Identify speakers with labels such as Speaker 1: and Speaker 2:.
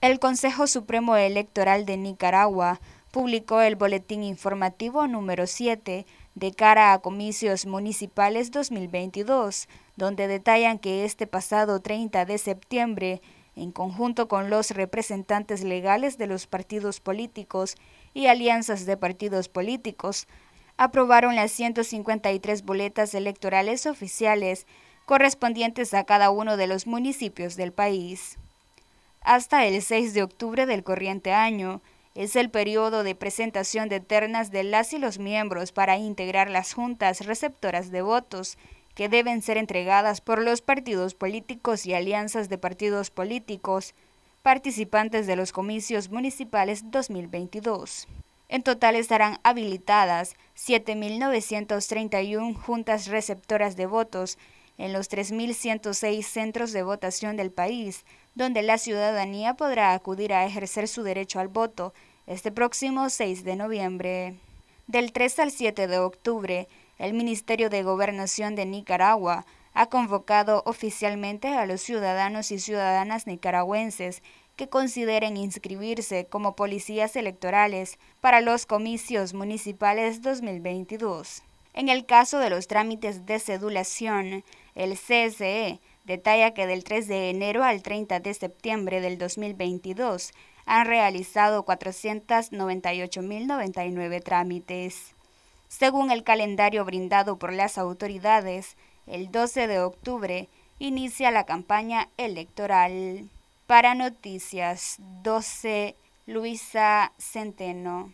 Speaker 1: El Consejo Supremo Electoral de Nicaragua publicó el Boletín Informativo número 7 de cara a comicios municipales 2022, donde detallan que este pasado 30 de septiembre, en conjunto con los representantes legales de los partidos políticos y alianzas de partidos políticos, aprobaron las 153 boletas electorales oficiales correspondientes a cada uno de los municipios del país hasta el 6 de octubre del corriente año. Es el periodo de presentación de ternas de las y los miembros para integrar las juntas receptoras de votos que deben ser entregadas por los partidos políticos y alianzas de partidos políticos participantes de los comicios municipales 2022. En total estarán habilitadas 7.931 juntas receptoras de votos en los 3.106 centros de votación del país, donde la ciudadanía podrá acudir a ejercer su derecho al voto este próximo 6 de noviembre. Del 3 al 7 de octubre, el Ministerio de Gobernación de Nicaragua ha convocado oficialmente a los ciudadanos y ciudadanas nicaragüenses que consideren inscribirse como policías electorales para los comicios municipales 2022. En el caso de los trámites de cedulación, el CSE detalla que del 3 de enero al 30 de septiembre del 2022 han realizado 498.099 trámites. Según el calendario brindado por las autoridades, el 12 de octubre inicia la campaña electoral. Para Noticias 12, Luisa Centeno.